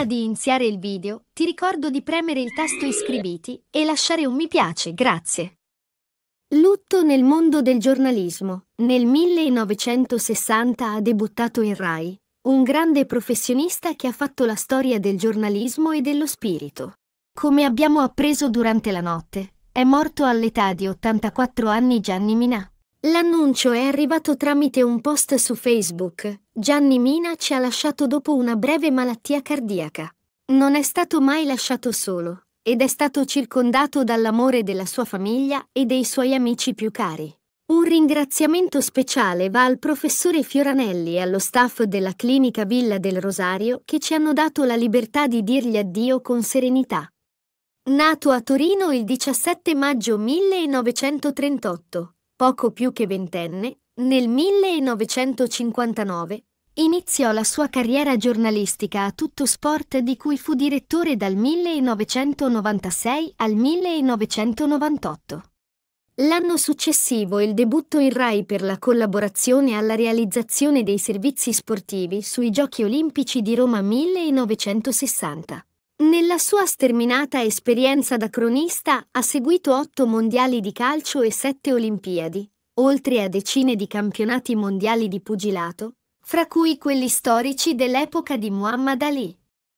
Prima di iniziare il video, ti ricordo di premere il tasto iscriviti e lasciare un mi piace, grazie. Lutto nel mondo del giornalismo. Nel 1960 ha debuttato in Rai, un grande professionista che ha fatto la storia del giornalismo e dello spirito. Come abbiamo appreso durante la notte, è morto all'età di 84 anni Gianni Minà. L'annuncio è arrivato tramite un post su Facebook. Gianni Mina ci ha lasciato dopo una breve malattia cardiaca. Non è stato mai lasciato solo ed è stato circondato dall'amore della sua famiglia e dei suoi amici più cari. Un ringraziamento speciale va al professore Fioranelli e allo staff della clinica Villa del Rosario che ci hanno dato la libertà di dirgli addio con serenità. Nato a Torino il 17 maggio 1938, poco più che ventenne, nel 1959 iniziò la sua carriera giornalistica a tutto sport di cui fu direttore dal 1996 al 1998. L'anno successivo il debutto in Rai per la collaborazione alla realizzazione dei servizi sportivi sui Giochi Olimpici di Roma 1960. Nella sua sterminata esperienza da cronista ha seguito otto mondiali di calcio e sette Olimpiadi, oltre a decine di campionati mondiali di pugilato, fra cui quelli storici dell'epoca di Muhammad Ali.